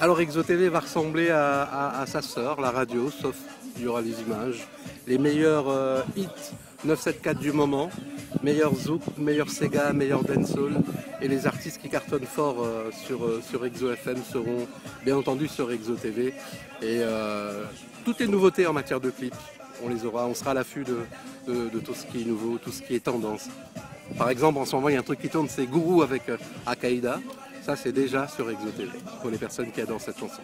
Alors ExoTV va ressembler à, sa sœur, la radio, sauf il y aura les images. Les meilleurs euh, hits 974 du moment, meilleurs Zouk, meilleurs Sega, meilleurs Dancehall. Et les artistes qui cartonnent fort euh, sur, euh, sur Exo FM seront bien entendu sur ExoTV. Et toutes les nouveautés en matière de clips, on les aura, on sera à l'affût de, tout ce qui est nouveau, tout ce qui est tendance. Par exemple, en ce moment, il y a un truc qui tourne, c'est Gourou avec Akaïda. Ça, c'est déjà sur ExoTV, pour les personnes qui adorent cette chanson.